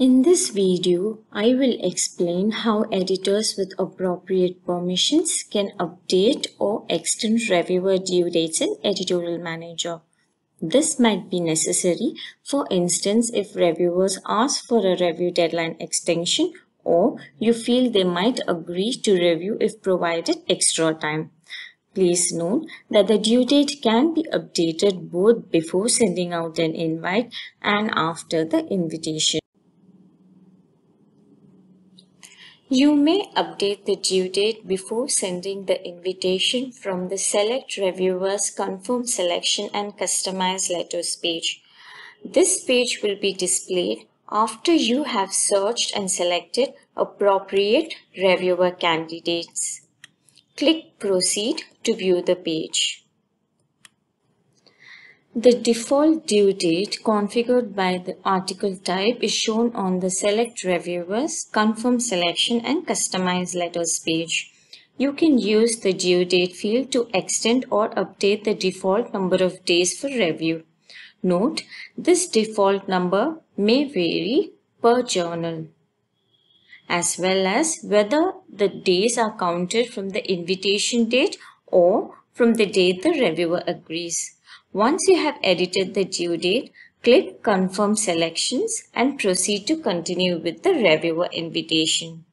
In this video, I will explain how editors with appropriate permissions can update or extend reviewer due dates in Editorial Manager. This might be necessary, for instance, if reviewers ask for a review deadline extension or you feel they might agree to review if provided extra time. Please note that the due date can be updated both before sending out an invite and after the invitation. You may update the due date before sending the invitation from the Select Reviewers Confirm Selection and Customize Letters page. This page will be displayed after you have searched and selected appropriate reviewer candidates. Click Proceed to view the page. The default due date configured by the article type is shown on the Select Reviewers, Confirm Selection and Customize Letters page. You can use the due date field to extend or update the default number of days for review. Note, this default number may vary per journal as well as whether the days are counted from the invitation date or from the date the reviewer agrees. Once you have edited the due date, click Confirm Selections and proceed to continue with the reviewer invitation.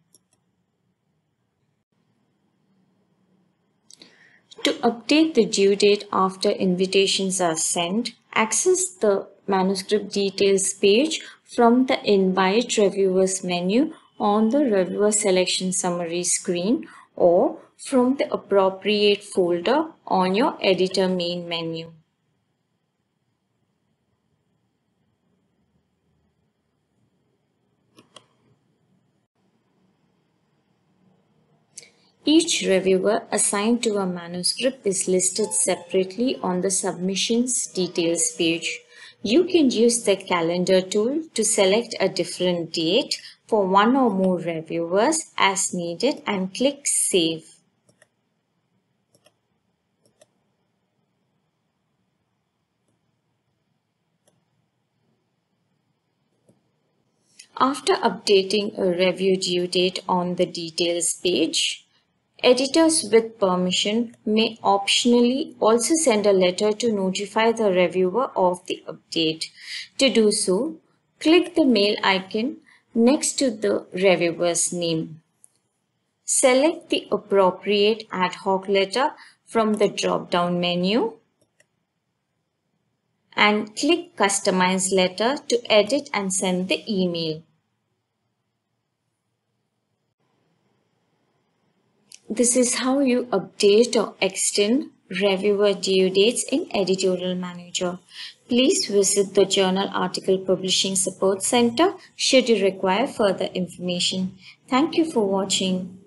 To update the due date after invitations are sent, access the manuscript details page from the Invite Reviewers menu on the Reviewer Selection Summary screen or from the appropriate folder on your editor main menu. Each reviewer assigned to a manuscript is listed separately on the Submissions Details page. You can use the calendar tool to select a different date for one or more reviewers as needed and click Save. After updating a review due date on the details page, Editors with permission may optionally also send a letter to notify the reviewer of the update. To do so, click the mail icon next to the reviewer's name. Select the appropriate ad hoc letter from the drop-down menu and click Customize Letter to edit and send the email. This is how you update or extend reviewer due dates in Editorial Manager. Please visit the Journal Article Publishing Support Center should you require further information. Thank you for watching.